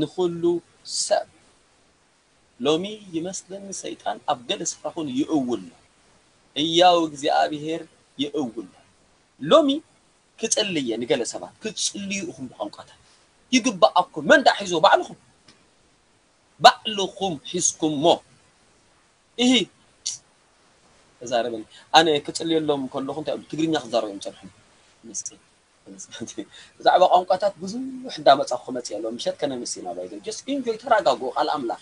ንኩሉ ሰብ ሎሚ ይመስለኒ ሰይጣን ኣብ ገለ ስፍራ ኮይኑ ይእውልና እያው እግዚኣብሔር ይእውልና ሎሚ ክፅሊ እየ ንገለ ሰባት ክፅልዩ ኢኹም ብቋንቋታት ይግባኣኩም መንዳእ ሒዞ ባዕልኹም ባዕልኹም ሒዝኩምሞ ይሄ ተዛረበኒ ኣነ ክፅልየሎም ከለኹ እንታይ ትግርኛ ክዛረብ እዮም ፀንሑ ብዛዕባ ቋንቋታት ብዙሕ እንዳመፃኩ መፅ ኣለዎ ምሸት ከነምስ ኢና ባይዘ ጀስ ኢንጆይ ተረጋግኡ ቃል ኣምላኽ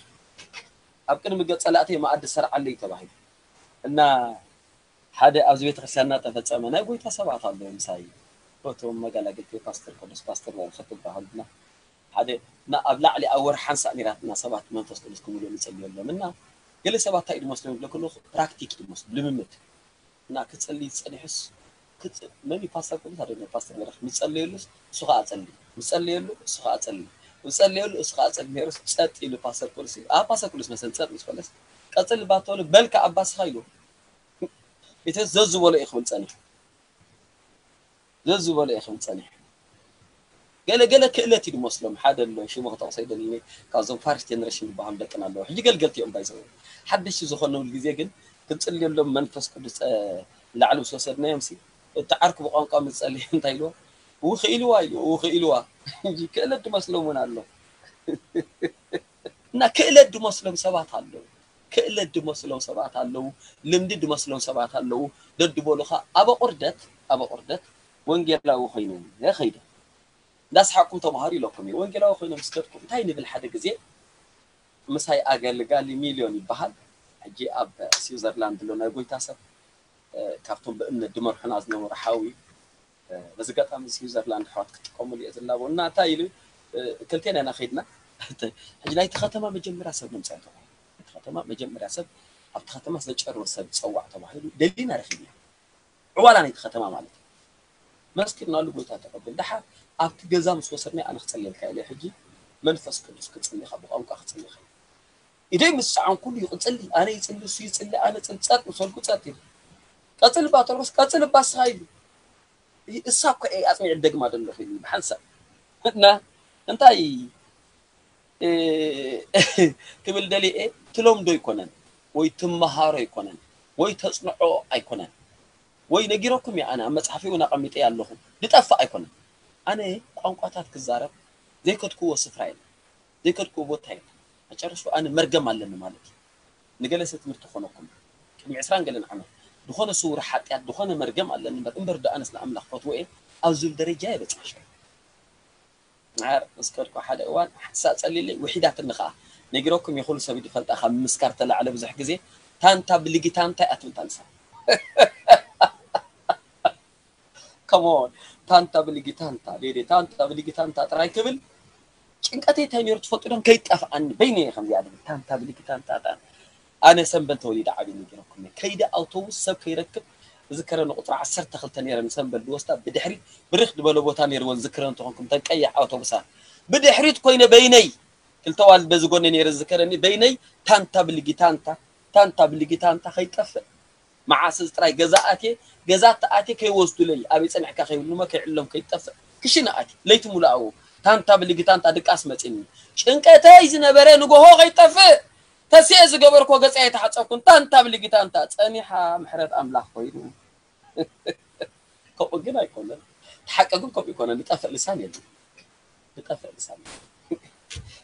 ኣብ ቅድሚ ገፅ ፀላእተይ ማኣዲ ሰርዓለይ ተባሂሉ እና ሓደ ኣብዚ ቤተክርስትያን እናተፈፀመ ናይ ጎይታ ሰባት ኣለዎ ምሳይ እቶም መጋላገልቲ ፓስተር ቅዱስ ፓስተር ናይ ክትባሃሉና ሓደ ኣብ ላዕሊ ኣብ ወር ሓንሳ ነራትና ሰባት መንፈስ ቅዱስ ክምልኡ ንፅልዩ ኣሎም እና ገለ ሰባት እንታይ ድመስሎም ይብለ ከለኹ ፕራክቲክ ድመስሉ ልምምድ እና ክፀሊ ፀኒሑስ መን ፓስተር ቅዱስ አይደለም ፓስተር መድረክ ምጸልየሉስ እሱ ከዓ ጸልይ ምጸልየሉ እሱ ከዓ ጸልይ ምጸልየሉ እሱ ከዓ ጸልይ ነይሩስ ፀጥ ኢሉ ፓስተር ቅዱስ እዩ ኣብ ፓስተር ቅዱስ መሰን ፀጥ ምስ ኮለስ ቀፅል ባተሉ በልካ ኣባስኻ ኢሉ ቤተ ዘዝበሎ ኢኹም ፀኒሕ ዘዝበሎ ኢኹም ፀኒሕ ገለ ገለ ክእለት እዩ ድመስሎም ሓደ ኣሎ ሽሙ ክጠቕሶ ይደሊ ካብዞም ፋርስት ጀነሬሽን ዝበሃሉ ደቅና ኣለዎ ሕጂ ገልገልቲ እዮም ባይዘ ሓደሽቲ ዝኾነሉ ግዜ ግን ክንፅልየሎም መንፈስ ቅዱስ ላዕሉ ስወሰድናዮም ሲ تعرك بቋንቋ ምፀሊ እንታይ ኢልዎ ውኽኢልዋ ኢሉ ውኽኢልዋ እንጂ ክእለት ድመስሎም እውን ኣሎ እና ክእለት ድመስሎም ሰባት ኣለዉ ክእለት ድመስሎም ሰባት ኣለዉ ልምዲ ድመስሎም ሰባት ኣለዉ ደድበሉካ ኣበ ቁርደት ኣበ ቁርደት ወንጌላዊ ኮይኑ ከይደ እንዳስሓቅኩም ተምሃሩ ኢለኩም እዩ ወንጌላዊ ኮይኖም ስከትኩም እንታይ ንብል ሓደ ግዜ ምሳይ ኣገልጋሊ ሚልዮን ይበሃል ሕጂ ኣብ ስዊዘርላንድ ሎ ናይ ጎይታ ሰብ ካብቶም ብእምነት ድመርሑና ዝነበሩ ሓዊ በዚ ኣጋጣሚ ስዊዘርላንድ ኣሕዋት ክጥቀሙ እየ ዘላቦ እና እንታይ ኢሉ ክልቴና ኢና ከይድና ሕጂ ናይቲ ከተማ መጀመርያ ሰብ ምምፃእ ተባሂሉ እቲ ከተማ መጀመርያ ሰብ ኣብቲ ከተማ ዝጨርስ ሰብ ዝፀዋዕ ተባሂሉ ደሊና ረኪብና ዕዋላ ናይቲ ከተማ ማለት እዩ መስኪድና ሉ ጎይታ ተቀብል ድሓ ኣብቲ ገዛ ምስ ወሰድና ኣነ ክፀልየልካ ኢለ ሕጂ መንፈስ ቅዱስ ክፅሊኻ ብቋንቋ ክፅሊኻ ኢደይ ምስ ሰዓን ኩሉ ይቅፅሊ ኣነ ይፅሊ እሱ ይፅሊ ኣነ ፅንፀጥ ምሰልኩ ፀጥ ኢሉ ቀጽልባ ተርስ ቀጽልባ ስኻ ኢሉ እሳ እኮ ኣፅኒዕ ደግማ ደለኹ ኢሉ ብሓንሳ እና እንታይ ክብል ደሊአ ትለምዶ ይኮነን ወይ ትመሃሮ ይኮነን ወይ ተፅንዖ ኣይኮነን ወይ ነጊረኩም እየ ኣነ ኣብ መፅሓፊ እውን ኣቐሚጠ ኣለኹ ንጠፋእ ኣይኮነን ኣነ ቋንቋታት ክዛረብ ዘይከድክዎ ስፍራ የለ ዘይከድክዎ ቦታ የለ መጨረሽኡ ኣነ መርገም ኣለኒ ማለት እዩ ንገለ ሰብ ትምህርቲ ኮነኩም ቅድሚ 20 ገለን ዓመት دخان سور حتى يعني دخان مرجم على النمر إمبر ده أنس لأمل خفت وين أزول درجة بتعش نعر مسكرك واحد أوان حساس قال لي وحدة النخاء نجروكم يخلو سوي دفلت أخا مسكر تلا على بزح كذي تانتا بلقي تانتا أتم تنسى كمون تانتا بلقي تانتا ليدي تانتا بلقي تانتا تراي كبل إنك أتي تاني رتفوت إذا كيت أفعل بيني خم يعني تانتا بلقي تانتا تانتا أنا سنبن توليد عبيد نجركم كيدا أوتوبوس سب كيركب ذكرنا قطر عسر تخلت نير من سنبن دوستا بدحري برخ دبلو بوتان يرون ذكرنا تونكم تنكيح أوتوبوسات بدحريت كوين بيني كلتوال بزغون نير ذكرني بيني تانتا بلغي تانتا تانتا بلغي تانتا خيطف معاسز تراي جزاءتي جزات أتي كي وصلوا أبي سمع كخي ولما كي علم كي تف كشنا أتي ليت ملاقو تان تاب اللي جتان تادك إني شن كتاي زنبرة نجوه غي تف تسيء زقبرك وقص أي تحت أكون تان تابلي قتان تات أني ها محرات أملاح كوين كوب جنا يكون تحك أقول كوب يكون أنا بتأثر لساني بتأثر لساني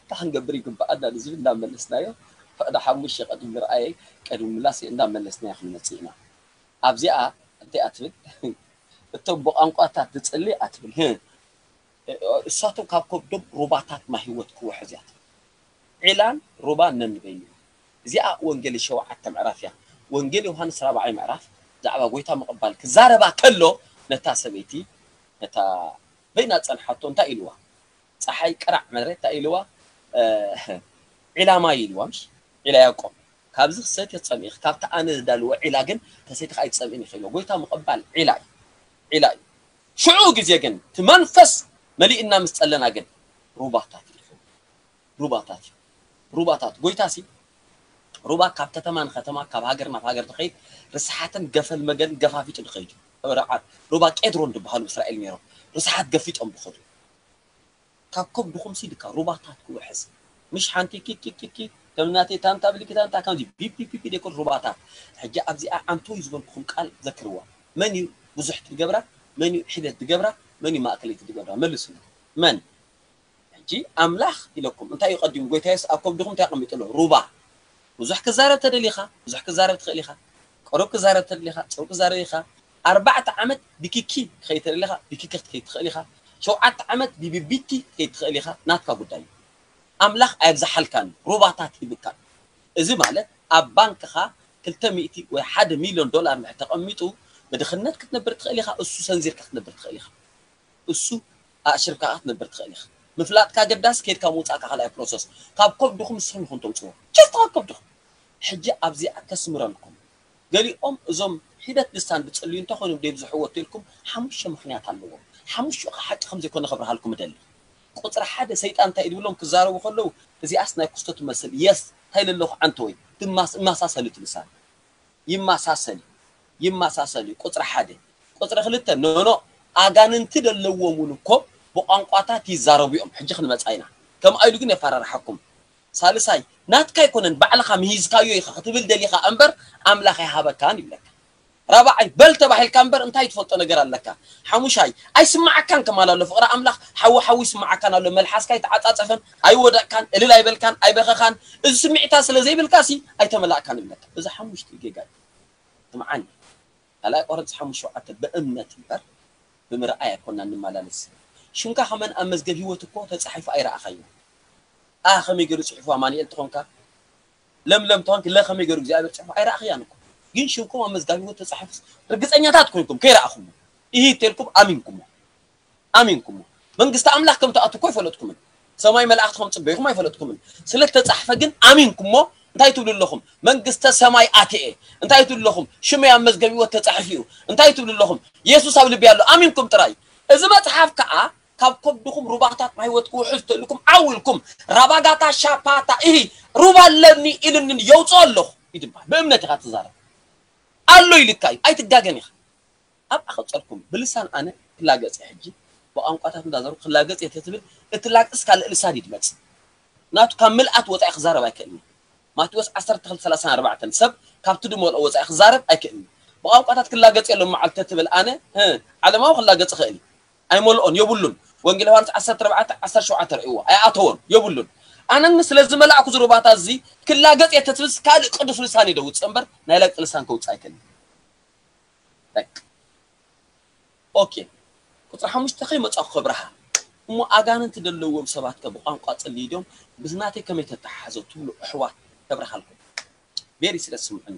تحن قبريكم بعدنا نزيد نام من السنايا فأنا حمش قد مرأي كانوا ملاسي نام من السنايا خلنا تينا أبزيء أنت أتبل تب أنقى تات اللي أتبل هم ساتو كاب كوب دب ربطات ما هي وتكو حزيات إعلان ربان نبيني زيا ونجلي شو حتى معرف يا ونجلي وهن سرابة عين معرف دعوة قويتا مقبل كزاربا كله نتا سبيتي نتا بينات سنحطون تايلوا صحي كرع مدري تايلوا إلى ما يلوا مش إلى يقوم كابز سيت يتصنيخ كابتا أنا دالوا إلى جن تسيت خايت سبيني خيلوا قويتا مقبل إلى إلى شعوق زي جن تمنفس ملي إنا مستلنا جن روباتات روباتات روباتات قويتا سي ربع كابتة ثمان ختمة كابهاجر ما فاجر تخيل رسحة قفل مجن قفا فيك تخيل ربع كيدرون بحال إسرائيل ميرا رسحة قفيت أم بخد كابكم بخم سيدك ربع تاتكو حس مش حانتي كي كي كي كي كم ناتي تان تابلي كي تان تاكم دي بي بي بي بي ديكور ربع تات حجة أبزي أنتو يزبون بخم قال ذكروا من يوزح تجبرة من يحدث تجبرة من ما أكل تجبرة من لسنا من أملاخ إلكم أنتي يقدم قوي تيس أكم بخم يتلو ربع بزح كزارة تدليها بزح كزارة تدليها كروب كزارة تدليها كروب كزارة تدليها أربعة عمد بكيكي خي تدليها بكيكي خي تدليها شو عت عمد ببيبيتي خي تدليها ناتك بدالي أملاخ أجزح الكان روباتات يبكان إذا ما له أبانك خا كل تميتي واحد مليون دولار محتاج أميتو بدخلنات كتنبرت خليها أسو سنزير كتنبرت خليها أسو أشركات نبرت خليها مفلات كاجب داس كيد كموت أكحل أي كاب كوب دخوم سهم خنتم تسمو كيف تقول كوب دخ حجة أبزي أكسمر لكم قالي أم زم هيدا تستان بتسألين تخونوا بديب زحوة تلكم حمش مخنيات الله حمش حتى خمسة كنا خبر حالكم دل قطر حدا سيد أنت إدولهم كزارو وخلو زي أصلا قصة مثل يس هاي للوخ أنتوي تم ما ساسل تلسان يم ما ساسل يم ما ساسل قطر حدا قطر خلته نو نو أجان أنت لو منكم بقانقاتات يزاربي أم حجي خن متعينا كم أيلو كنا يفرر حكم سالساي نات كاي كونن بعلقة مهيز كايو يخطب الدليل خا أمبر خي هابا كان يبلك رابعي بل تبع الكامبر انتهي أنا نجر لك حموشاي اي سمع كان كمال الله فقرا املاخ حو حو يسمع كان الله ملحس كاي تعطاطفن اي ودا كان اللي لا يبل كان اي بخ كان اذ سمعتا سلا زي بالكاسي اي تملا كان يبلك اذا حموش تيجي قال طمعان الا قرد حموش وعتب بأمة تبر بمرأة كنا نملالس ሽምካ ከመን ኣብ መዝገብ ሂወት እኮ ተፃሒፉ ኣይረኣኻዮ ኣ ከመይ ገይሩ ፅሑፉ ኣማኒኤል ትኾንካ ለምለም ትኾንክ ለ ከመይ ገይሩ እግዚኣብሔር ፅሑፉ ኣይረኣኽያን እኮ ግን ሽምኩም ኣብ መዝጋቢ ሂወት ተፃሒፉ ርግፀኛታት ኮይንኩም ከይረኣኹሞ ይህ ተልኩም ኣሚንኩሞ ኣሚንኩሞ መንግስቲ ኣምላኽ ከም ተኣት እኮ ኣይፈለጥኩምን ሰማይ መላእክቲ ከም ፅበይኹም ኣይፈለጥኩምን ስለተፃሕፈ ግን ኣሚንኩሞ እንታይ ትብሉ ኣለኹም መንግስተ ሰማይ ኣትአ እንታይ ትብሉ ኣለኹም ሽመይ ኣብ መዝገብ ሂወት ተፃሒፉ እዩ እንታይ ትብሉ ኣለኹም የሱስ ኣብ ልቢ ኣሎ ኣሚንኩም ጥራይ እዚ መፅሓፍ ከዓ ካብ ከብድኩም ሩባታት ማህይወትኩ ውሕዝ ትእልኩም ዓውልኩም ረባጋታ ሻፓታ እሂ ሩባ ኣለኒ ኢልንን የውፅኦ ኣለኹ ይድበሃል ብእምነት ኢኻ ትዛረብ ኣሎ ኢልካ እዩ ኣይትጋገን ኢኻ ኣብ ኣኸፀርኩም ብልሳን ኣነ ክላገፅ ሕጂ ብቋንቋታት እንዳዘሩ ክላገፅ የተ ትብል እቲ ላቅስ ካልእ ልሳን እዩ ድመፅ ናቱ ካብ ምልኣት ወፃኢ ክዛረብ ኣይክእልኒ ማቴዎስ 1234 ሰብ ካብቲ ድመልኦ ወፃኢ ክዛረብ ኣይክእልኒ بقاو قاتات كلا جت يلوم معلت تبل أنا ها على ما هو كلا خالي أي مول أن ወንጌል ዮሐንስ 14 17 እዋ ኣኣተዎን የብሉን ኣነን ስለዚ መልኣኩ ዝሩባታ እዚ ክላገፅ እየ ተትብስ ካልእ ቅዱስ ልሳን እዩ ደውፅእ እምበር ናይ ለቅጢ ልሳን ከውፅእ ኣይክእልን ኦኬ ቁፅሪ ሓሙሽተ ከይመፃኩ ከብርሃ እሞ ኣጋንንቲ ዘለዎም ሰባት ከ ብቋንቋ ፅልይ ድዮም ብዝናተይ ከመይ ተተሓሓዘ ትብሉ ኣሕዋት ከብርሃልኩም ሜሪ ስለ ስምዑኒ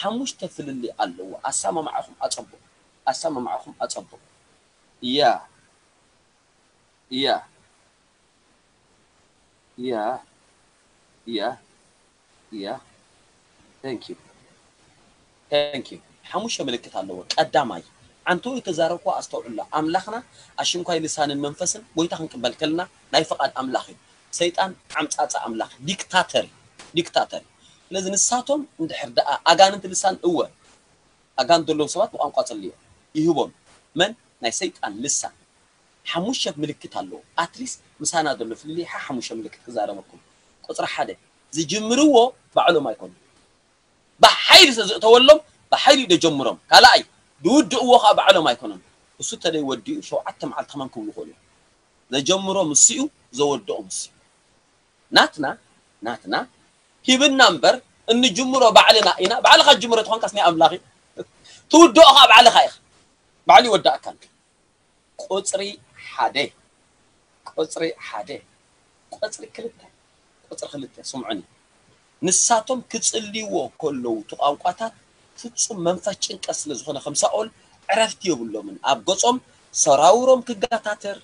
ሓሙሽተ ፍልሊ ኣለዎ ኣሳማማዕኹም ኣፀቡቕ ኣሳማማዕኹም ኣፀቡቕ ያ yeah. Iya. Iya. Iya. Iya. ታንክ ዩ ታንክ ዩ ሓሙሽተ ምልክት ኣለዎ ቀዳማይ ኣንቱ የተዛረብኩ ኣስተውዕላ ኣምላኽና ኣሽንኳይ ልሳንን መንፈስን ጎይታ ክንቅበል ከለና ናይ ፈቓድ ኣምላኽ እዩ ሰይጣን ዓምፃፃ ኣምላኽ ዲክታተር ዲክታተር ስለዚ ንሳቶም እንድሕር ደኣ ኣጋንንቲ ልሳን እወ ኣጋንት ዘለዎም ሰባት ብቋንቋ ፅልዮ ይህቦም መን ናይ ሰይጣን ልሳን ሓሙሽተ ምልክት ኣለዎ ኣትሊስት ምሳና ዘሎ ፍልልይሓ ሓሙሽተ ምልክት ክዛረበኩም ቁፅሪ ሓደ ዝጅምርዎ ባዕሎም ኣይኮኑ ብሓይሊ ስለ ዝእተወሎም ብሓይሊ እዩ ደጀምሮም ካልኣይ ዝውድእዎ ከዓ ባዕሎም ኣይኮኖም እሱ እንተደይ ወዲኡ ሸውዓተ መዓልቲ ከመን ክብሉ ይኽእሉ ዘጀምሮም ምስ እዩ ዘወድኦም ምስ እዩ ናትና ናትና ሂብና እምበር እንጅምሮ ባዕልና ኢና ባዕልኻ ጅምሮ ትኾንካስ ናይ ኣምላኽ እዩ ትውድኦ ከዓ ባዕልኻ ኢኻ ባዕሊ ይወዳእካ ቁፅሪ ሓደ ቁፅሪ ሓደ ቁፅሪ ክልተ ቁፅሪ ክልተ ስምዑኒ ንሳቶም ክፅልይዎ ከለዉ እቲ ቋንቋታት ፍፁም መንፈስ ጭንቀት ስለ ዝኾነ ከም ሳኦል ዕረፍቲ የብሎምን ኣብ ገጾም ሰራውሮም ክጋታተር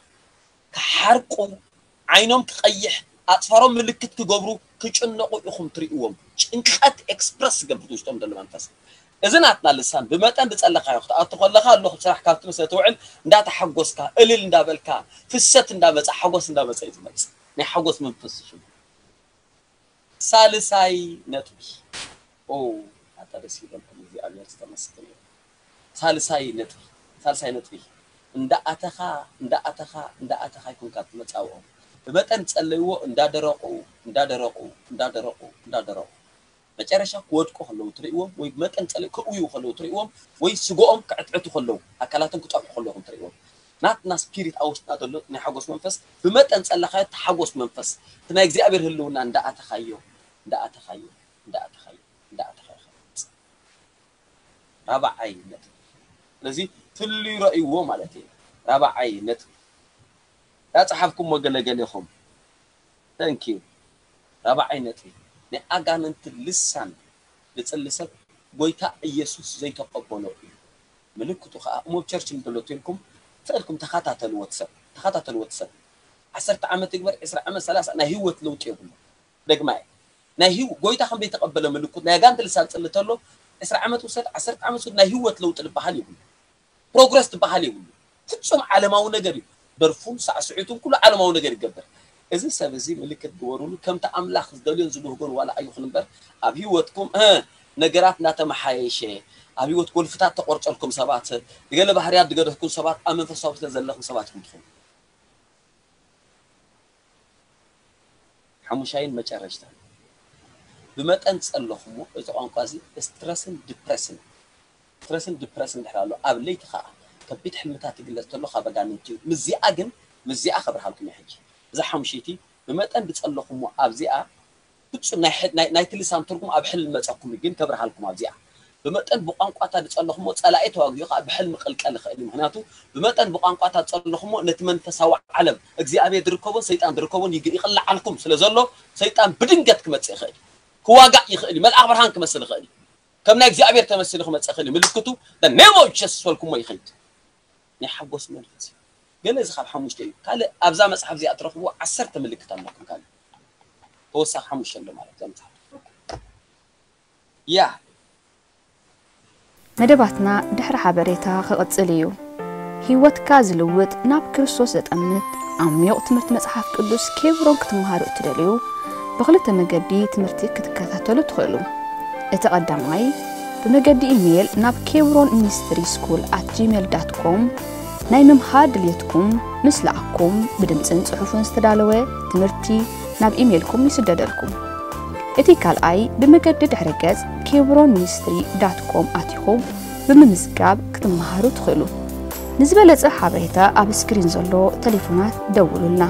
ክሓርቁ ዓይኖም ክቀይሕ ኣፅፋሮም ምልክት ክገብሩ ክጭነቁ ኢኹም ትርእዎም ጭንቀት ኤክስፕረስ ዝገብር ውሽጦም ዘሎ መንፈስ إذا ناتنا لسان بمتن تسألك يا أخت أتقول لك الله بصراحة كابت مسألة توعل ندا تحجوزك قليل ندا بالك في الست ندا بس حجوز ندا بس أي تمارس نحجوز من بس شو سالساي نتوي أو حتى بس يلون كمودي أبيض تمسكني سالساي نتوي سالساي نتوي ندا أتخا ندا أتخا ندا أتخا يكون كابت متأوه بمتن تسألوه ندا درقو ندا درقو ندا درقو ندا درقو مجرشة قوت خلوه تريهم ويمكن تلك قوي خلوه تريهم ويسقوهم كعتقت خلوه أكلاتهم كتاع خلوهم تريهم نات ناس كيرت أوش نات اللو نحوس منفس بمتن تلا خي تحوس منفس تنا يجزي أبير هلو نان دا أتخيو دا أتخيو دا أتخيو دا أتخيو رابع عينة لذي تلي رأيه مالتي رابع عينة لا تحفكم مجنجنهم thank you رابع عينة ንኣጋንንት ልሳን ዝፅሊ ሰብ ጎይታ ኢየሱስ ዘይተቀበሎ እዩ ምልክቱ ከዓ እሞብ ቸርች እንተለቶ ኢልኩም ፍቅድኩም ተኸታተልዎት ሰብ ተኸታተልዎት ሰብ ዓሰርተ ዓመት ይግበር ዕስራ ዓመት ሰላሳ ናይ ህወት ለውጢ የብሉ ደግማ ናይ ህው ጎይታ ከም ዘይተቐበለ ምልኩት ናይ ጋንት ልሳን ፅሊ ተሎ ዕስራ ዓመት ውሰድ ዓሰርተ ዓመት ውሰድ ናይ ህወት ለውጢ ዝበሃል የብሉ ፕሮግረስ ዝበሃል የብሉ ፍፁም ዓለማዊ ነገር እዩ ደርፉን ሳዕስዒቱን ኩሉ ዓለማዊ ነገር ይገብር እዚ ሰብ እዚ ምልክት ገበርሉ ከምቲ ኣምላኽ ዝደልዮን ዝልህጎን ዋላ ኣይኹን እምበር ኣብ ሂወትኩም ነገራት እናተመሓየሸ ኣብ ሂወት ጎልፍታት ተቆርጨልኩም ሰባት ንገለ ባህርያት ዝገደፍኩም ሰባት ኣብ መንፈሳዊ ስለ ዘለኹም ሰባት ኢኩም ትኹም ሓሙሻይን መጨረሽታ ብመጠን ፀለኹሞ እዚ ቋንቋ እዚ ስትረስን ዲፕረስን ስትረስን ዲፕረስን ድሕር ኣሎ ኣብ ለይቲ ከዓ ከቢድ ሕልምታት ይግለፅ ተሎ ካብ ኣጋንንቲ እዩ ምዚኣ ግን ምዚኣ ከብርሃልኩም እየ ሕጂ እዛ ሓሙሽይቲ ብመጠን ብፀለኹሞ ኣብዚኣ ፍፁም ናይቲ ልሳን ትርጉም ኣብ ሕልም መፀኩም ግን ከብርሃልኩም ኣብዚኣ ብመጠን ብቋንቋታ ዝፀለኹሞ ፀላኢ ተዋግኡ ከዓ ብሕልሚ ቅልቀል ይኽእል እዩ ምክንያቱ ብመጠን ብቋንቋታ ዝፀለኹሞ ነቲ መንፈሳዊ ዓለም እግዚኣብሔር ዝርከቦን ሰይጣን ዝርከቦን ይቕላዓልኩም ስለ ዘሎ ሰይጣን ብድንገት ክመፅእ ይኽእል ክዋጋእ ይኽእል እዩ መልኣኽ ብርሃን ክመስል ይኽእል እዩ ከም ናይ እግዚኣብሔር ተመሲሉ ክመፅእ ይኽእል እዩ ምልክቱ ነሞብ ሸስ ዝበልኩሞ ይኸይድ ናይ ሓጎስ መንፈስ እዩ ገለ እዚ ካብ ሓሙሽተ እዩ ካልእ ኣብዛ መፅሓፍ እዚኣ ትረክብዎ ዓሰርተ ምልክት ኣለኩም ካልእ ተወሳኺ ሓሙሽተ ኣሎ ማለት እዛ መፅሓፍ ያ መደባትና ድሕሪ ሓበሬታ ክቕፅል እዩ ህይወትካ ዝልውጥ ናብ ክርስቶስ ዘጠምት ዓሚቕ ትምህርቲ መፅሓፍ ቅዱስ ኬብሮን ክትመሃሩ እትደልዩ ብክልተ መገዲ ትምህርቲ ክትከታተሉ ትኽእሉ እቲ ቀዳማይ ብመገዲ ኢሜይል ናብ ኬብሮን ሚኒስትሪ ስኩል ኣት ጂሜል ዳት ኮም ናይ ምምሃር ድልየትኩም ምስ ለኣኩም ብድምፅን ፅሑፉን ዝተዳለወ ትምህርቲ ናብ ኢሜልኩም ይስደደልኩም እቲ ካልኣይ ብመገዲ ድሕሪ ገጽ ኬብሮን ሚኒስትሪ ዳት ኮም ኣትኹም ብምምዝጋብ ክትመሃሩ ትኽእሉ ንዝበለጸ ሓበሬታ ኣብ እስክሪን ዘሎ ቴሌፎናት ደውሉልና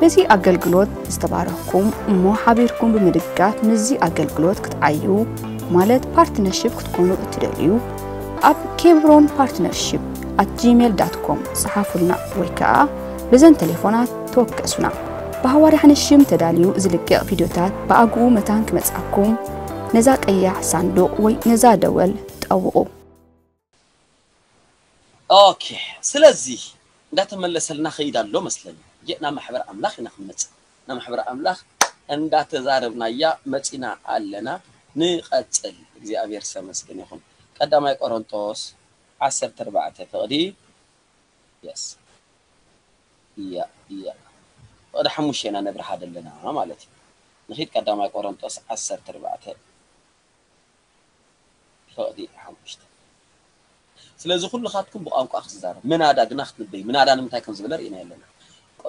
በዚ ኣገልግሎት ዝተባረኽኩም እሞ ሓቢርኩም ብምድጋፍ ንዚ ኣገልግሎት ክትዓዩ ማለት ፓርትነርሽፕ ክትኮኑ እትደልዩ ኣብ ኬብሮን ፓርትነርሽፕ at gmail.com saxaafadna way ka'a bizan telefonaat ተወቀሱና ብሃዋርያን ሽም ተዳልዩ ዝልቅቕ ቪድዮታት ብኣግኡ መታን ክመጽኣኩም ነዛ ቀያሕ ሳንዱቕ ወይ ነዛ ደወል ጠውቑ ኦኬ ስለዚ እንዳተመለሰልና ኸይድ ኣሎ መስለኒ የ ናብ ማሕበር ኣምላኽ ኢና ክንመፅእ ናብ ማሕበር ኣምላኽ እንዳተዛረብናያ መፂና ኣለና ንቐፅል እግዚኣብሔር ሰመስግን ይኹን ቀዳማይ ቆሮንጦስ عشرة أربعة فقدي يس يا يا واضح مشينا نبر هذا لنا مالتي نخيد قدام كورنثوس عشرة أربعة فقدي حمشت ስለዚ ኩልካትኩም ብቋንቋ ክዛረብ መናዳ ግና ክትንበይ መናዳ ንምንታይ ከም ዝበለ ርኢና ኣለና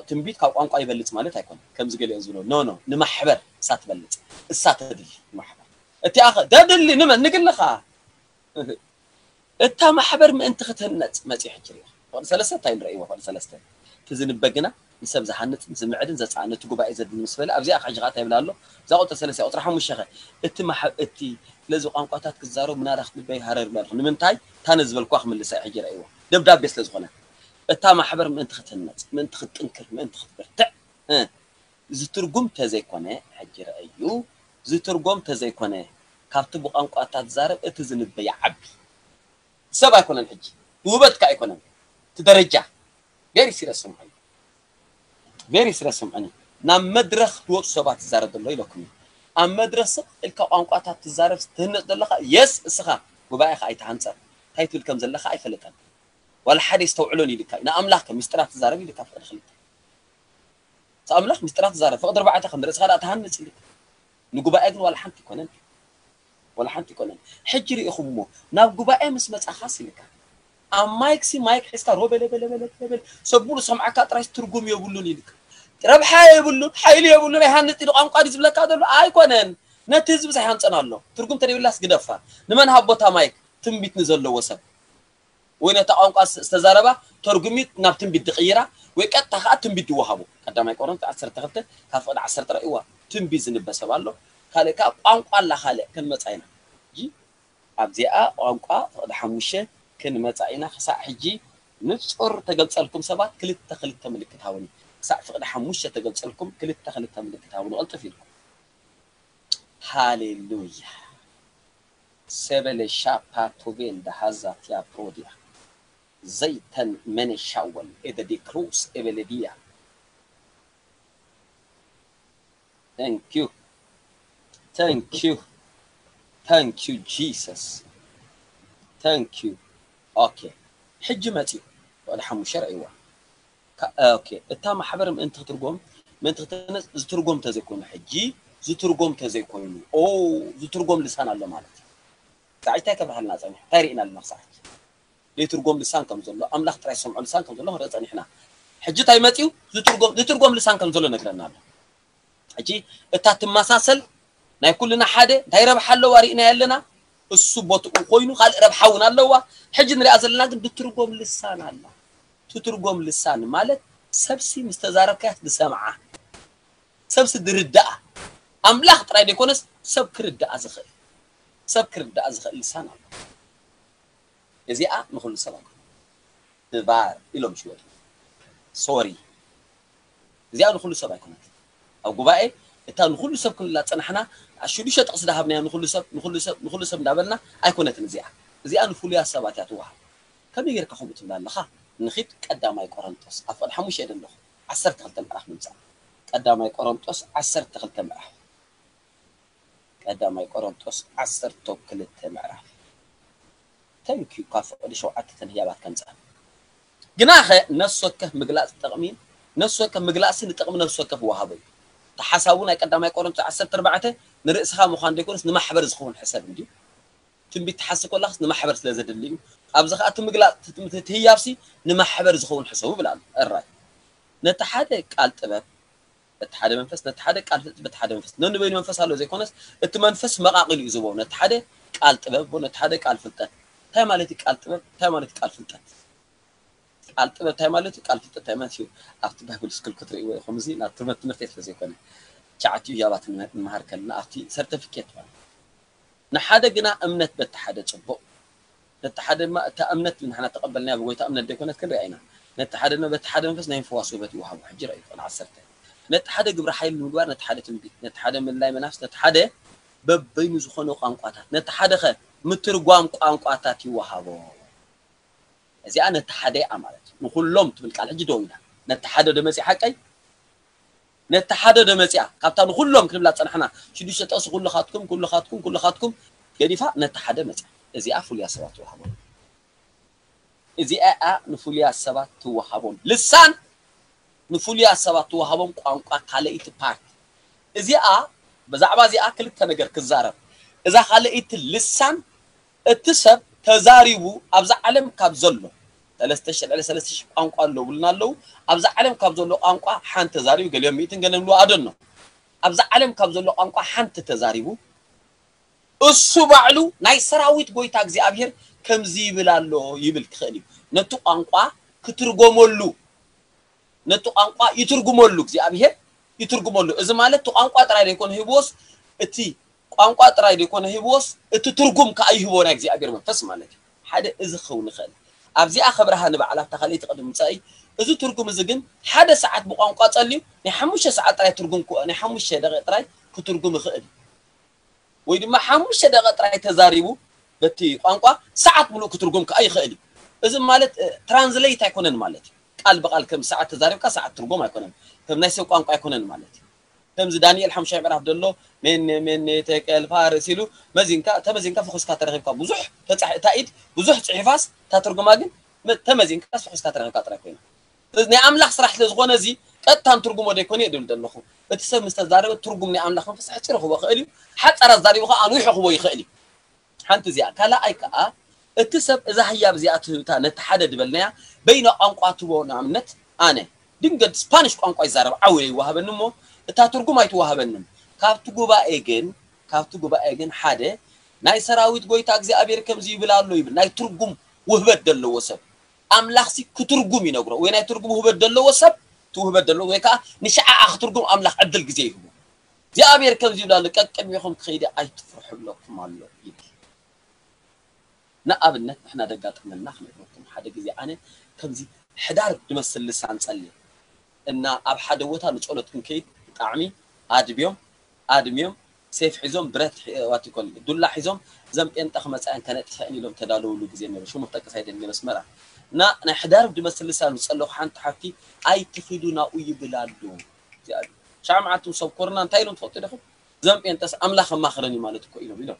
ትንቢት ካብ ቋንቋ ይበልፅ ማለት ኣይኮነ ከምዚ ገሊኦም ዝብሎ ኖ ኖ ንማሕበር እሳ ትበልፅ እሳ ተድሊ ማሕበር እቲ ኣኸ ተድሊ ንመን ንግልኻ إتا ما حبر ما أنت ختنت ما زي حكي لي فان سلسة تاين رأي وفان سلسة تزن بقنا نسب زحنت نسمع عدن زت عنا تجوب عيزة بالنسبة له أبزي أخ عجقات هيبل الله زاو تسلسة أطرح مشغل إتا ما حب إتا لازم قام قاتات كزارو من أرخ بالبي هرر مرخ نمن تاي تنزل الكوخ من لسه حكي رأي دب دب بس لازم قنا إتا حبر ما أنت ختنت ما أنت ختنكر ما أنت ختبرتع ها زترجم تزاي كنا حجر أيو زترجم تزاي كنا كابتبو قام قاتات زارب إتزن البي عبي سب أيكونن حج وبتك أيكونن تدرجة very serious معي very serious معي نام مدرخ توقف سبعة تزارد الله يلكم أم مدرسة الكوان قطع تزارف تهند الله يس سخا وباي خا يتعنصر هاي تقول كم زلخا يفلتن ولا حد يستوعلوني لك أنا أملاك مسترات تزارف لك أفضل خليك سأملاك مسترات تزارف فقدر بعد خمرة خلا تهند لك نجوبا أجن ولا حنت يكونن ولا ሓንቲ ይኮነን ሕጂ ሪኢኹም እሞ ናብ ጉባኤ ምስ መፅኻ ስልካ ኣብ ማይክ ሲ ማይክ ሒዝካ ሮበለበለበለበለ ሰብሉ ሰምዓካ ጥራይ ትርጉም የብሉን ኢልካ ረብሓ የብሉን ሓይሊ የብሉን ኣይሃንፅ ኢሉ ቋንቋ ድ ዝብለካ ዘሎ ኣይኮነን ነቲ ህዝቢ ሳይሃንፀን ኣሎ ትርጉም ተደብላስ ግደፋ ንመን ሃቦታ ማይክ ትንቢት ንዘለዎ ሰብ ወይ ነታ ቋንቋ ዝተዛረባ ተርጉሚት ናብ ትንቢት ድቕይራ ወይ ቀጥታ ከዓ ትንቢት ይወሃቦ ቀዳማይ ቆሮንቶስ 12 ካብ ፍቕዲ 10 ረእይዋ ትንቢት ዝንበሰብ ኣሎ خالك قانق الله خالك كلمة عينا جي أبدي أ قانق هذا حمشة كلمة عينا خس حجي نصر تجلس لكم سبعة كل التخلي تملك تهوني سقف هذا حمشة تجلس لكم كل التخلي تملك تهوني قلت فيكم هاليلويا سبل الشابة تبين دهزة يا بروديا زيتن من الشاول إذا دي كروس إبليديا Thank you. Thank you. Thank you, Jesus. Thank you. Okay. حجمتي والحمو شرعي و. أيوة. Okay. آه، التام حبر من انت ترقوم من تتنس زترقوم تزيكون حجي زترقوم تزيكون او زترقوم لسان الله مالتي ساعتها كبرهلنا زين تاريخنا لنا لي ليترقوم لسان كم زلو املاخ تراي سمع لسان كم زلو رزان احنا ሕጂ ماتيو መፅኡ ዝትርጎም لسان كم ዘሎ ነግረና ኣሎ ሕጂ እታ ትመሳሰል ናይ ኩልና ሓደ እንታይ ረብሓ ኣለዋ ርኢና ኣለና እሱ ቦትኡ ኮይኑ ካልእ ረብሓ እውን ኣለዋ ሕጂ ንሪኣ ዘለና ግን ብትርጎም ልሳን ኣላ ትትርጎም ልሳን ማለት ሰብሲ ምስ ተዛረብካያት ዝሰምዓ ሰብሲ ድርዳኣ ኣምላኽ ጥራይ ደይኮነስ ሰብ ክርዳኣ ዝኽእል ሰብ ክርዳኣ ዝኽእል ልሳን ኣሎ እዚኣ ንኩሉ ሰባት ብባር ኢሎም ሽወጡ ሶሪ እዚኣ ንኩሉ ሰብ ኣይኮነት ኣብ ጉባኤ اتان خلو سب كل لات انا حنا عشودي شت قصدها بنا نخلو سب نخلو سب نخلو سب دابلنا اي كونت نزيع زي انا خلو يا سبات يا توها كم يجر كخو بتمدان لخا نخيت قدام اي قرنطس عفوا حموش يد الله عسر تخلت مرح من زعم قدام اي قرنطس عسر تخلت مرح قدام اي قرنطس عسر توكلت مرح ثانك يو كاف ودي شو عتت نيابات كان زعم جناخه نسوك مغلاص تقمين نسوك مغلاص نتقم نسوك وهابي ሓሳብ ናይ ቀዳማይ ቆሮንቶስ 14 ንርእስኻ ምዃን ደይኮንስ ንማሕበር ዝኸውን ሕሰብ እንድዩ ትንቢት ትሓስብ ኮላክስ ንማሕበር ስለ ዘድሊ እዩ ኣብዚ ከዓ እቲ ምግላፅ ትህያብሲ ንማሕበር ዝኸውን ሕሰቡ ብላ እራይ ነቲ ሓደ ቃል ጥበብ በቲ ሓደ መንፈስ ነቲ ሓደ ቃል ፍልጥ በቲ ሓደ መንፈስ ነንበይኑ መንፈስ ኣሎ ዘይኮነስ እቲ መንፈስ መቃቂሉ እዩ ዝቦ ነቲ ሓደ ቃል ጥበብ ነቲ ሓደ ቃል ፍልጠት እንታይ ማለት እዩ ቃል ጥበብ እንታይ ማለት እዩ ቃል ፍልጠት قالت بتاعي مالتي قالت بتاعي ما فيه أخت بقول سكول كتري وخمسين نات ما تنفع تزيد كنا تعطيه يا بات المهر كنا أخت سيرتيفيكيت وانا نحدا جنا أمنت بتحدد شبو نتحدد ما تأمنت من حنا تقبلنا بقول تأمنت ده كنا كل رأينا نتحدد ما بتحدد نفس نين فواسو بتوها وحجي رأي فانا عسرته نتحدد قبر ንኩሎም ትብል ቃል ሕጂ ደው ኢና ነተሓደደ መፅያ ሓቀይ ነተሓደደ መፅያ ካብታ ንኩሎም ክንብላ ፀናሕና ሽዱሽተ ጠቕሲ ኩልኻትኩም ኩልኻትኩም ኩልኻትኩም ገዲፋ ነተሓደ መፅያ እዚኣ ፍሉያ ሰባት ትወሃቦም እዚኣ ንፍሉያ ሰባት ትወሃቦም ልሳን ንፍሉያ ሰባት ትወሃቦም ቋንቋ ካልአይቲ ፓርት እዚኣ ብዛዕባ እዚኣ ክልተ ነገር ክዛረብ እዛ ካልአይቲ ልሳን እቲ ሰብ ተዛሪቡ ኣብዛ ዓለም ካብ ዘሎ ሰለስተ ሽዕልዕሊ ሰለስተ ሽሕ ቋንቋ ኣለዉ ብልና ኣለዉ ኣብዛ ዓለም ካብ ዘሎ ቋንቋ ሓንቲ ተዛሪቡ ገሊኦም ሚእትን ገሊኦም ልዋኣዶን ነው ኣብዛ ዓለም ካብ ዘሎ ቋንቋ ሓንቲ ተዛሪቡ እሱ ባዕሉ ናይ ሰራዊት ጎይታ እግዚኣብሄር ከምዚ ይብል ኣሎ ይብል ክኽእል እዩ ነቲ ቋንቋ ክትርጎመሉ ነቲ ቋንቋ ይትርጉመሉ እግዚኣብሄር ይትርጉመሉ እዚ ማለት እቲ ቋንቋ ጥራይ ዘይኮነ ሂብዎስ እቲ ቋንቋ ጥራይ ዘይኮነ ሂብዎስ እቲ ትርጉም ከዓ ይህቦ ናይ እግዚኣብሔር መንፈስ ማለት እዩ ሓደ እዚ ክኸውን ይኽእል ኣብዚኣ ኸብርሃ ንባዕላ ተኻሊእ ትቐድም ምፃ እዩ እዚ ትርጉም እዚ ግን ሓደ ሰዓት ብቋንቋ ፀልዩ ናይ ሓሙሽተ ሰዓት ጥራይ ትርጉም ናይ ሓሙሽተ ደቂ ጥራይ ክትርጉም ይኽእል ወይ ድማ ሓሙሽተ ደቂ ጥራይ ተዛሪቡ በቲ ቋንቋ ሰዓት ሙሉእ ክትርጉም ከዓ ይኽእል እዩ እዚ ማለት ትራንስሌት ኣይኮነን ማለት እዩ ቃል ብቃል ከም ሰዓት ተዛሪብካ ሰዓት ትርጉም ኣይኮነን ከም ናይ ሰብ ቋንቋ ኣይኮነን ማለት እዩ تمز دانيال حمشاي بعرف دلو من من تكال فارسيلو مزينكا تمزينكا فخسكا ترخيبكا بزح تصح تايد بزح صحيفاس تترجما ግን تمزينكا فخسكا ترخيبكا ترخيبكا ናይ ኣምላኽ ስራሕ ስለዝኾነ እዚ ቀጥታን ትርጉሞ ደይኮነ የድብል ዘለኹ እቲ ሰብ ምስ ተዛረበ ትርጉም ናይ ኣምላኽ መንፈስ ሕፅር ክህቦ ይኽእል እዩ ሓፀር ኣዛሪቡ ከዓ ኣንዊሑ ክህቦ ይኽእል እዩ ሓንቲ እዚኣ ካልኣይ ከዓ እቲ ሰብ እዛ ሃያብ እዚኣ ትህብታ ነቲ ሓደ ድበልናያ በይና ቋንቋ ትህቦ ንኣብነት ኣነ ድንገድ ስፓኒሽ ቋንቋ ይዛረብ ዓብየ ይዋሃበኒ እሞ እታ ትርጉም ኣይትዋሃበንን ካብቲ ጉባኤ ግን ካብቲ ጉባኤ ግን ሓደ ናይ ሰራዊት ጎይታ እግዚኣብሔር ከምዚ ይብል ኣሎ ይብል ናይ ትርጉም ውህበት ዘለዎ ሰብ ኣምላኽሲ ክትርጉም ይነግሮ ወይ ናይ ትርጉም ውህበት ዘለዎ ሰብ ትውህበት ዘለዎ ወይ ከዓ ንሸዓዓ ክትርጉም ኣምላኽ ዕድል ግዜ ይህቡ እግዚኣብሔር ከምዚ ይብል ኣሎ ቀቅድሚኹም ክኸይደ ኣይትፍርሕብለኩም ኣሎ ይብል ንኣብነት ንሕና ደጋጥመና ክነግረኩም ሓደ ግዜ ኣነ ከምዚ ሕዳር ብመስል ልሳን ፀልእ እና ኣብ ሓደ ቦታ ንፀሎት ክንከይድ ብጣዕሚ ኣድብዮም ኣድምዮም ሰይፍ ሒዞም ብረት ዋት ይኮን ዱላ ሒዞም ዘም ጴንጠ ክመፃእን ከነጥፈአን ኢሎም ተዳለውሉ ግዜ ነሩ ሽሙ ክጠቅስ ኣይደሊ መስመራ እና ናይ ሕዳር ብድመስል ልሳን ዝፀለኩ ሓንቲ ሓፍቲ ኣይትኺዱ ናብኡ ይብላሉ እዚኣሉ ሻዕ መዓልቲ ሰብ ኮርና እንታይ ኢሎም ትፈልጡ ዲኹም ዘም ጴንጠስ ኣምላኽ ኣማኽረን እዩ ማለት እኮ ኢሎም ኢሎም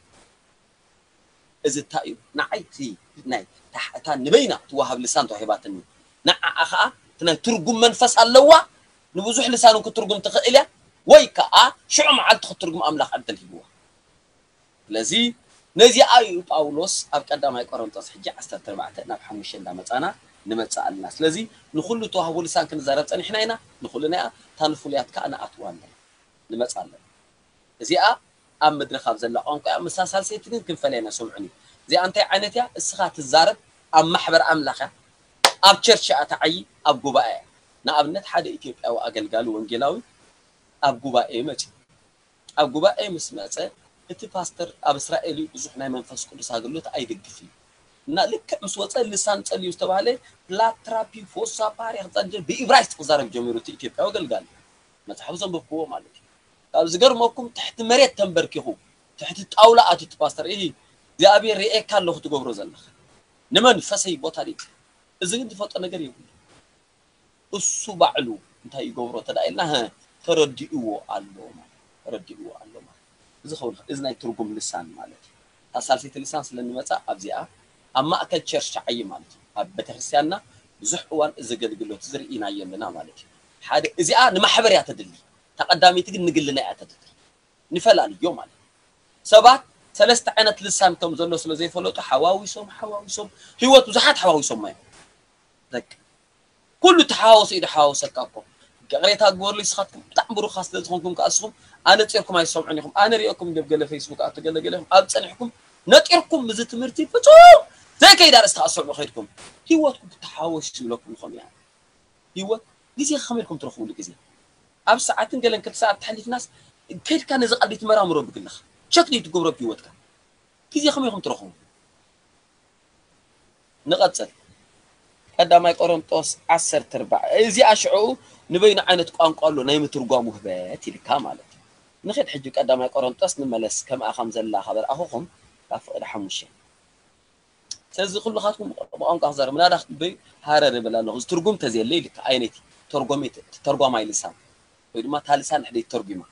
እዚ እንታይ እዩ ንዓይቲ ናይ ታሕእታ ንበይና ትዋሃብ ልሳን ተዋሂባትኒ ንዓዓ ከዓ እቲ ናይ ትርጉም መንፈስ ኣለዋ ንብዙሕ ልሳን ክትርጉም ትኽእል እያ ወይ ከዓ ሽዑ መዓልቲ ክትርጉም ኣምላኽ ዕድል ሂብዋ ስለዚ ነዚኣ እዩ ጳውሎስ ኣብ ቀዳማይ ቆሮንጦስ ሕጂ 14 ናብ 5 እንዳመፃና ንመፅእ ኣለና ስለዚ ንኩሉ ተዋህቦ ልሳን ክንዛረብ ፀኒሕና ኢና ንኩሉ ናያ እታ ንፍሉያት ከዓ ንኣትዋ ኣለና ንመፅእ ኣለና እዚኣ ኣብ ምድሪ ካብ ዘላ ቋንቋ እያ ምሳ ሳልሰይቲ ግን ክንፈለየና ሰምዑን እዩ እዚኣ እንታይ ዓይነት እያ እስኻ ትዛረብ ኣብ ማሕበር ኣምላኽ እያ ኣብ ቸርች እያ ተዓይ ኣብ ጉባኤ እያ ንኣብነት ሓደ ኢትዮጵያዊ ኣገልጋሊ ወንጌላዊ ኣብ ጉባኤ መፅ ኣብ ጉባኤ ምስ መፀ እቲ ፓስተር ኣብ እስራኤል እዩ ብዙሕ ናይ መንፈስ ቅዱስ ኣገልግሎት ኣይድግፍ እዩ እና ልክዕ ምስ ወፀ ልሳን ፀልዩ ዝተባሃለ ፕላትራፒ ፎሳ ፓርያ ክፀንጀ ብኢብራይስጥ ክዛረብ ጀሚሩ እቲ ኢትዮጵያዊ ኣገልጋሊ መፅሓፍ ዘንበብክዎ ማለት እዩ ካብ ዝገርመኩም ትሕቲ መሬት ተንበርኪኹ ትሕቲ ጣውላ ኣትቲ ፓስተር ይህ እግዚኣብሔር ርኤካ ኣለኹ ትገብሮ ዘለካ ንመንፈሰይ ቦታ እዚ ግን ትፈልጦ ነገር የብሉ እሱ ባዕሉ እንታይ ይገብሮ ተዳ ኢልና ተረዲእዎ ኣሎ ተረዲእዎ ኣሎ ማለት እዚ ኸውን እዚ ናይ ትርጉም ልሳን ማለት እዩ እታ ሳልሰይቲ ልሳን ስለንመፃ ኣብዚኣ ኣብ ማእከል ቸርች ዓይ ማለት እዩ ኣብ ቤተክርስትያንና ብዙሕ እዋን እዚ ኣገልግሎት ዝርኢና የለና ማለት እዩ ሓደ እዚኣ ንማሕበር እያ ተድሊ ተቐዳሚቲ ግን ንግልና እያ ተድሊ ንፈላልዮ ማለት እዩ ሰባት ሰለስተ ዓይነት ልሳን ከም ዘሎ ስለዘይፈለጡ ሓዋዊሶም ሓዋዊሶም ሂወት ብዙሓት ሓዋዊሶም እዮም ደቂ كل تحاوس إذا حاوس الكابو قريتها قول لي سخط تعمرو خاص لتخونكم كأسهم أنا تيركم هاي السمع عنكم أنا رأيكم جب قلة فيسبوك أتقلة قلة لهم أبت سنحكم نتيركم مزة مرتي فتو زي كي دار استعصر بخيركم هيواتكم تحاوس شملكم خم يعني هيوات ليزي خميركم ترخون لك زي أب ساعتين قلة كل ساعة تحلي ناس كيف كان إذا قلت مرام رب قلنا شكلي تقول رب هيواتك كيزي خميركم ترخون نقتل قدامي قرنطوس عسر تربع إزي أشعو نبين عينة قوان قولو نايم ترقوم وهباتي لكا مالك نخيل حجو قدامي قرنطوس نملس كما أخم زلا خبر أخوكم لافق إلى حموشي سيزي قلو خاتكم بقوان قهزار من أدخت بي هارا ربلا نغز ترقوم تزيل لي لكا عينتي ترقومي تترقومي لسان ويدو ما تالسان حدي ترقيمة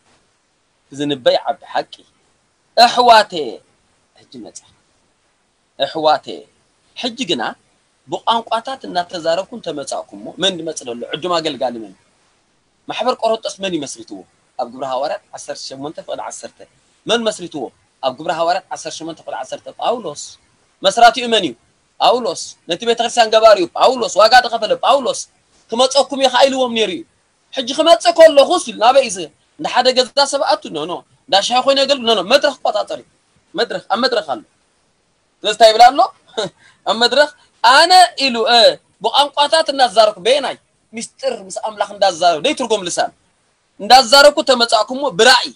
إذا نبي عبد حقي أحواتي حجي نجح أحواتي حجي قناه بقان قاتات النتزارف كنت متعكم من مثله اللي عدوا ما قال قال من ما حبر قرط أسماني مسرتوه أبو جبرها ورد عسر شمون تفقد عسرته من مسرتوه أبو جبرها ورد عسر شمون تفقد عسرته باولوس مسراتي إيمانيو باولوس نتي بتغسل جباريو باولوس واقعد خفل باولوس كم تصقكم يا خايل ومنيري حج كم تصقوا الله خصل نابع إذا ده حدا جزء ده نو نو ده شيء خوينا قال نو نو مدرخ قطع طريق مدرخ أم مدرخ خل تستايبل الله أم مدرخ أنا إلو أه بأنقاطات النزارك بيناي مستر مس أملاخ النزار ليه ترجم لسان النزارك تمتعكم برأي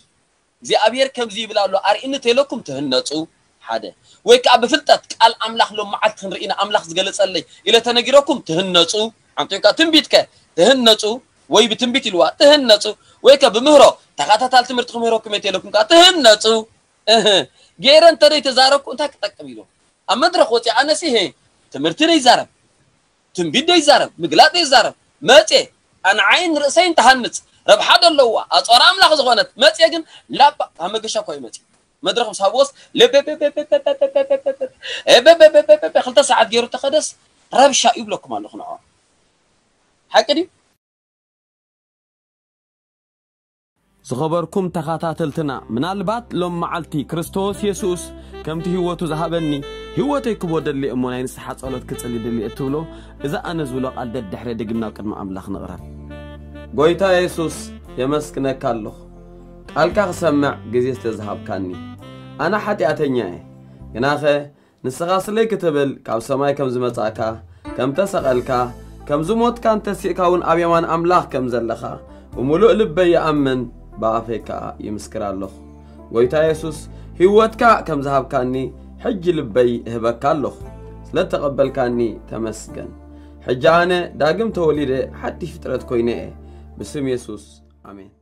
زي أبير كم زي بلا لو أرئني تلكم تهنتو حدا ويك أبفلتت قال أملاخ لو معك تنرئنا أملاخ زجلس علي إلى تنجركم تهنتو عن طريق تنبيتك تهنتو ወይ ብትንቢት ኢልዋ ትህነፁ ወይ ከ ብምህሮ ተኸታታል ትምህርቲ ክምህሮ ክመት የለኩም ከዓ ትህነፁ ጌረ እንተደይ ተዛረብኩ እንታይ ክጠቅም ኢሉ ኣብ መድረክ ወፂ ኣነሲ تمرتي دي زارب تنبيد دي زارب مقلات دي زارب ماتي أنا عين رأسين تهنت رب حدا اللوا أتورام لخز غنت ماتي أجن لا هم قشة كوي ماتي مدرخ مسابوس لب لب لب لب لب لب لب لب لب خلت ساعات جيرو تخدس رب شايب لكم على خنعة حكدي ዝኸበርኩም من البات لوم معلتي كريستوس يسوس كم تهيوتو ዝሃበኒ هوتي كبود اللي أمونا ينسحات صلوت كتسلي دلي أتولو إذا أنا زولو قال دد دحري دقمنا وكد ما أملاخ نغرب قويتا يسوس يمسكنا كالوخ قالك خسمع جزيز تزهب كاني أنا حتي أتنياي جناخي نسخاص لي كتبل كاب سماي كم زمتاكا كم تسقلكا كم زموت كان تسيكاون أبيمان أملاخ كم زلخا وملوء لبي يأمن بافيكا يمسكر الله ويتا يسوس هيوتكا كم زهاب كاني ሕጂ ልበይ እህበካ ኣለኹ ስለ ተቐበልካኒ ተመስገን ሕጂ ኣነ ዳግም ተወሊደ ሓድሽ ፍጥረት ኮይነ እየ ብስም የሱስ ኣሜን